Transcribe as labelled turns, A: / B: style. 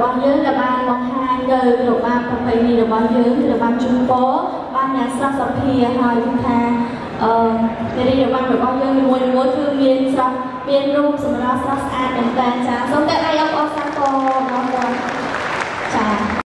A: របស់យើងដែលបានបង្ហាញនៅរបាំប្រពៃណីរបស់យើងរបាំជូពរបានយ៉ាងស្រស់សភាហើយថាអឺនារីរបាំរបស់យើងមួយមួយគឺមានស្រស់មានរូបសម្រស់ស្រស់ស្អាតមែនតើចាសូមតែឲ្យអបអរសាទរបងប្អូនចា